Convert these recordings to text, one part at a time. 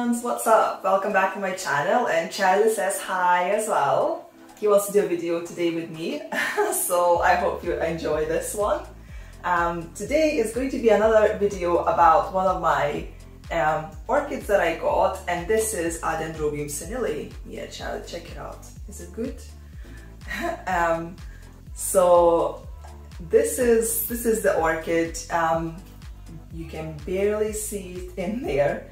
what's up? Welcome back to my channel and Charlie says hi as well. He wants to do a video today with me, so I hope you enjoy this one. Um, today is going to be another video about one of my um, orchids that I got and this is a Dendrobium senile. Yeah, Charlie, check it out. Is it good? um, so this is this is the orchid. Um, you can barely see it in there.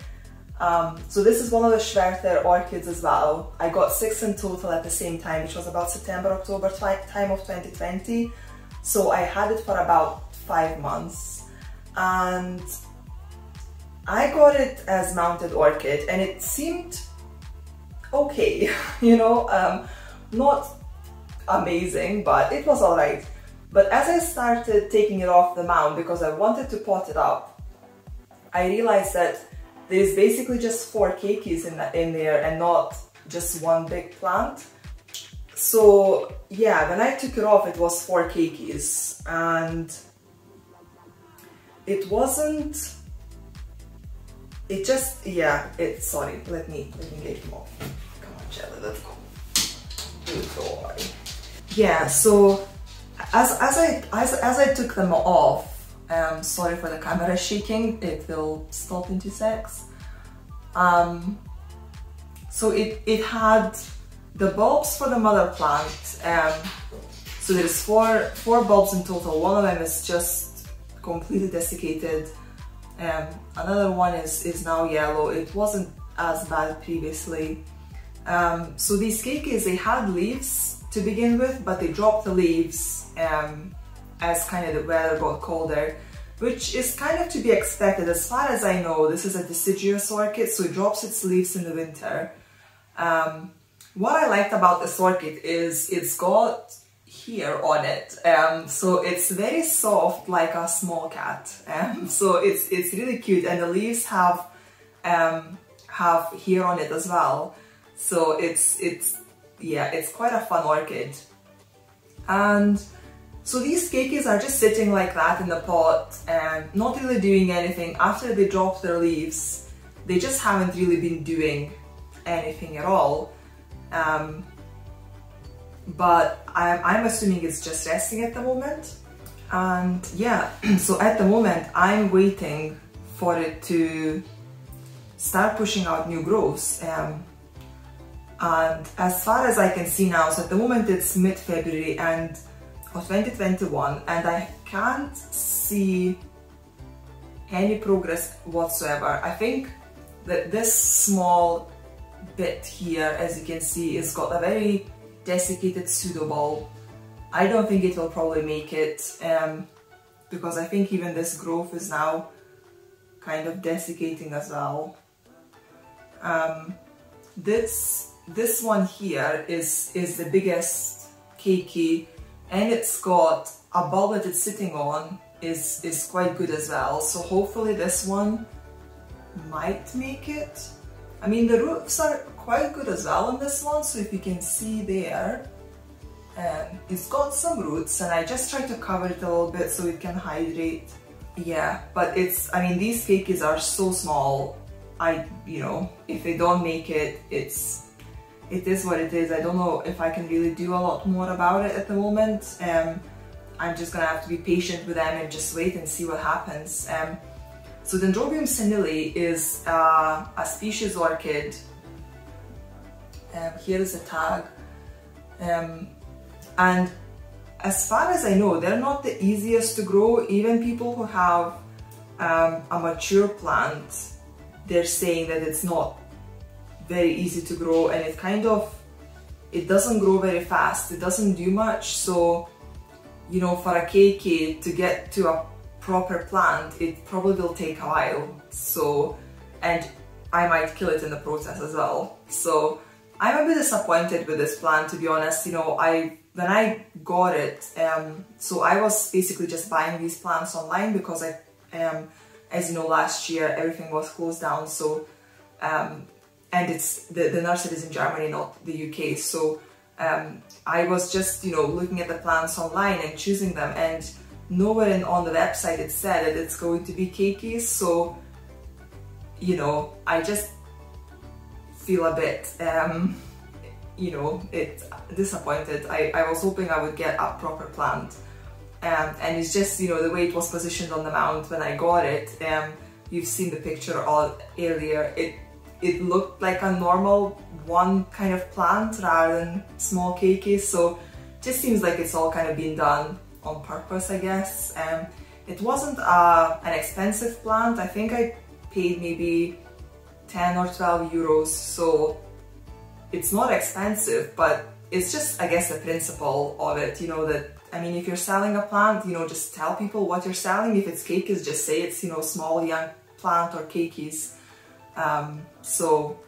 Um, so this is one of the Schwerter orchids as well. I got six in total at the same time, which was about September, October time of 2020. So I had it for about five months. And I got it as mounted orchid and it seemed okay, you know, um, not amazing, but it was alright. But as I started taking it off the mound because I wanted to pot it up, I realized that there's basically just four keikis in, in there and not just one big plant. So yeah, when I took it off, it was four keikis and it wasn't, it just, yeah, it, sorry, let me, let me get him off. Come on, Jelly, let's go. Good boy. Yeah, so as, as, I, as, as I took them off, um, sorry for the camera shaking, it will stop in two secs. Um, so it, it had the bulbs for the mother plant. Um, so there's four, four bulbs in total. One of them is just completely desiccated. Um, another one is, is now yellow. It wasn't as bad previously. Um, so these keikis, they had leaves to begin with, but they dropped the leaves um, as kind of the weather got colder, which is kind of to be expected. As far as I know, this is a deciduous orchid, so it drops its leaves in the winter. Um, what I liked about this orchid is it's got hair on it, um, so it's very soft like a small cat. Um, so it's it's really cute, and the leaves have um, have here on it as well. So it's it's yeah, it's quite a fun orchid. And so these keikis are just sitting like that in the pot and not really doing anything. After they drop their leaves, they just haven't really been doing anything at all. Um, but I'm, I'm assuming it's just resting at the moment. And yeah, so at the moment I'm waiting for it to start pushing out new growths. Um, and as far as I can see now, so at the moment it's mid-February and of 2021 and I can't see any progress whatsoever. I think that this small bit here, as you can see, has got a very desiccated pseudobulb. I don't think it will probably make it um, because I think even this growth is now kind of desiccating as well. Um, this this one here is, is the biggest keiki and it's got a bulb that it's sitting on is, is quite good as well. So hopefully this one might make it. I mean, the roots are quite good as well on this one. So if you can see there, um, it's got some roots and I just try to cover it a little bit so it can hydrate. Yeah, but it's, I mean, these keikis are so small. I, you know, if they don't make it, it's it is what it is. I don't know if I can really do a lot more about it at the moment. Um, I'm just gonna have to be patient with them and just wait and see what happens. Um, so Dendrobium senile is uh, a species orchid. Um, here is a tag. Um, and as far as I know, they're not the easiest to grow. Even people who have um, a mature plant, they're saying that it's not very easy to grow and it kind of it doesn't grow very fast. It doesn't do much. So you know for a keiki to get to a proper plant it probably will take a while. So and I might kill it in the process as well. So I'm a bit disappointed with this plant to be honest. You know I when I got it um, so I was basically just buying these plants online because I um, as you know last year everything was closed down. So um, and it's the, the nursery is in Germany, not the UK. So um, I was just, you know, looking at the plants online and choosing them and nowhere in, on the website it said that it's going to be keikis. So you know, I just feel a bit, um, you know, it disappointed. I, I was hoping I would get a proper plant. Um, and it's just, you know, the way it was positioned on the mount when I got it. Um, you've seen the picture all earlier. It it looked like a normal one kind of plant rather than small keikis. So just seems like it's all kind of been done on purpose, I guess. Um, it wasn't uh, an expensive plant. I think I paid maybe 10 or 12 euros. So it's not expensive, but it's just, I guess, the principle of it, you know, that, I mean, if you're selling a plant, you know, just tell people what you're selling. If it's keikis, just say it's, you know, small young plant or keikis. Um, so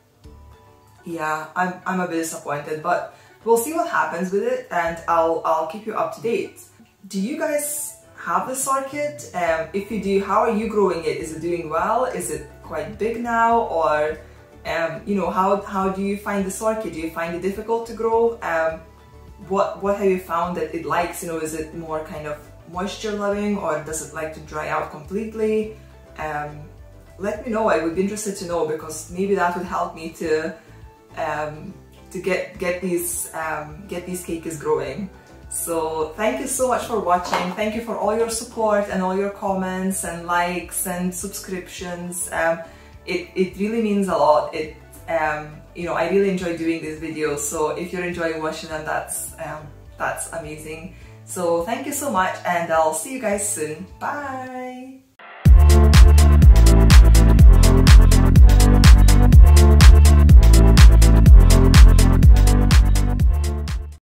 yeah, I'm, I'm a bit disappointed, but we'll see what happens with it and I'll, I'll keep you up to date. Do you guys have this orchid? Um, if you do, how are you growing it? Is it doing well? Is it quite big now? Or, um, you know, how, how do you find this orchid? Do you find it difficult to grow? Um, what, what have you found that it likes? You know, is it more kind of moisture loving or does it like to dry out completely? Let me know. I would be interested to know because maybe that would help me to um, to get get these um, get these keikis growing. So thank you so much for watching. Thank you for all your support and all your comments and likes and subscriptions. Um, it, it really means a lot. It um, you know I really enjoy doing these videos. So if you're enjoying watching them, that's um, that's amazing. So thank you so much and I'll see you guys soon. Bye!